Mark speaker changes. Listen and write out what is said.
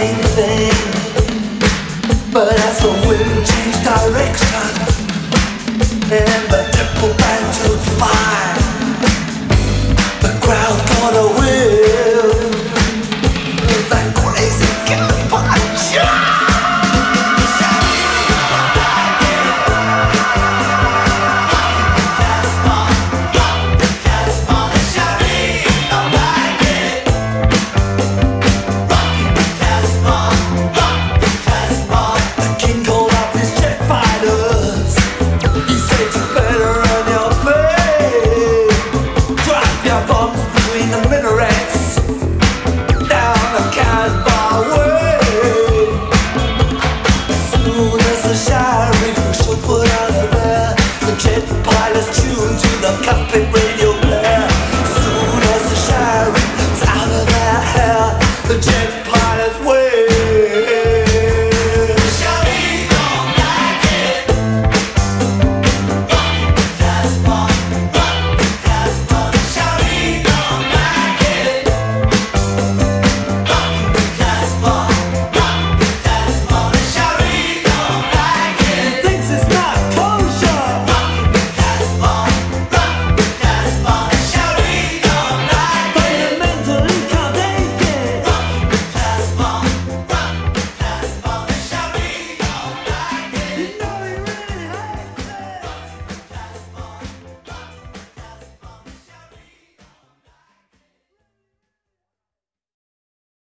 Speaker 1: baby.